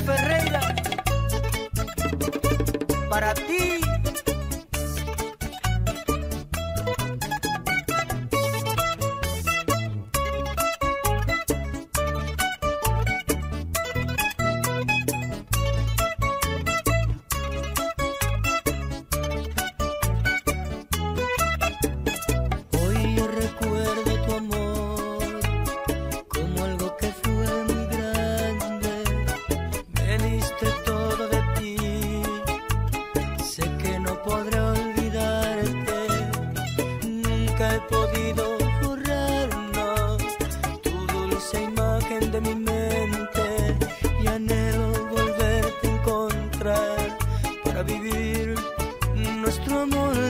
Ferreira. Para ti.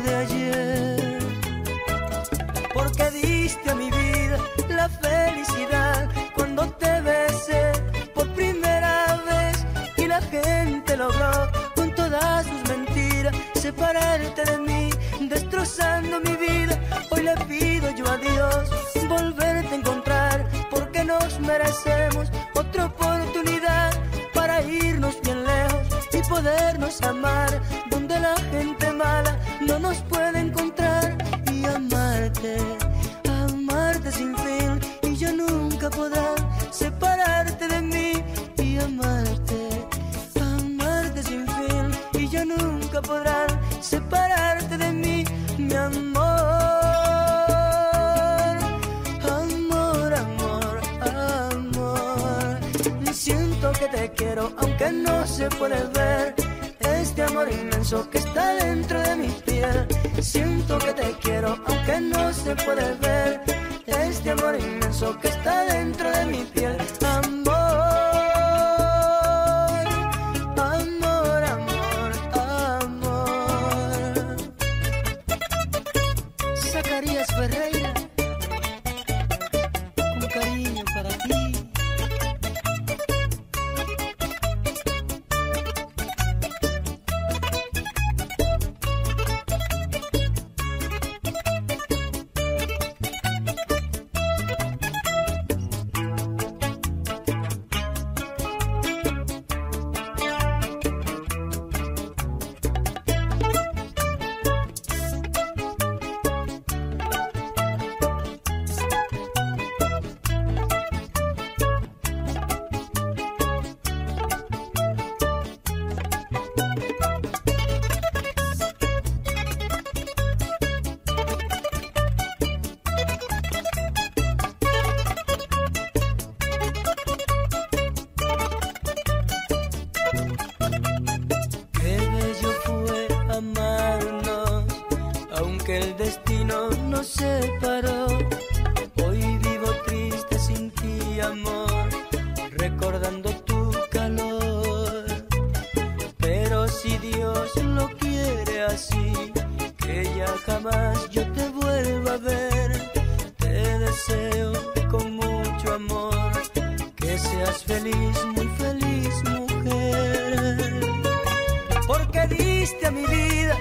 De ayer porque diste a mi vida la felicidad cuando te besé por primera vez y la gente logró con todas sus mentiras separarte de mí, destrozando mi vida. Hoy le pido yo a Dios volverte a encontrar porque nos merecemos separarte de mí y amarte, amarte sin fin y ya nunca podrán separarte de mí, mi amor, amor, amor, amor. Siento que te quiero aunque no se puede ver este amor inmenso que está dentro de mi piel. Siento que te quiero aunque no se puede ver este amor inmenso que está dentro de mi piel. Amor, amor, amor, amor. Zacarías Ferreira, el destino nos separó. Hoy vivo triste sin ti, amor, recordando tu calor. Pero si Dios lo quiere así, que ya jamás yo te vuelva a ver, te deseo con mucho amor que seas feliz, muy feliz, mujer porque diste a mi vida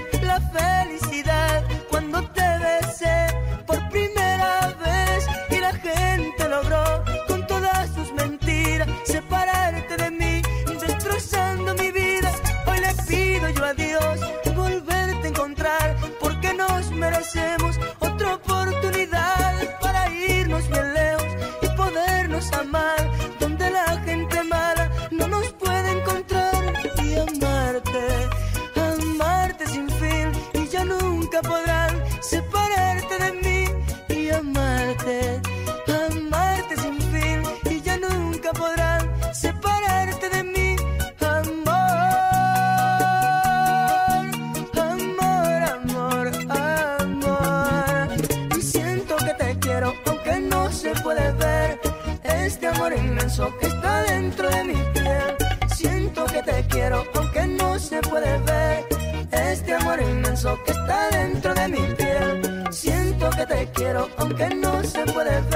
inmenso que está dentro de mi piel. Siento que te quiero aunque no se puede ver este amor inmenso que está dentro de mi piel. Siento que te quiero aunque no se puede ver